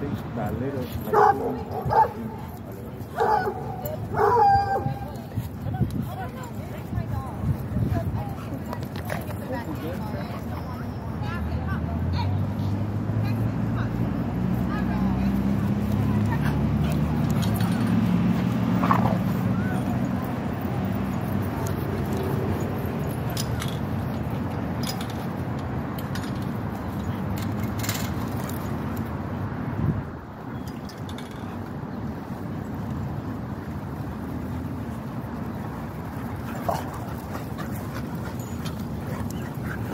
think that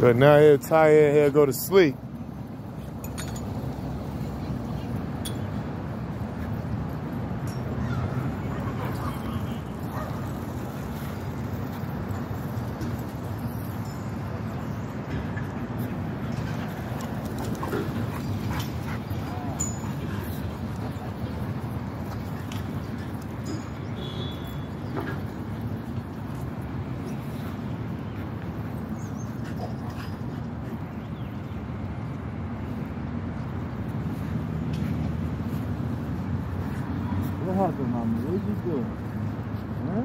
But now he'll tie in, he'll go to sleep. razonamento de Deus. Né?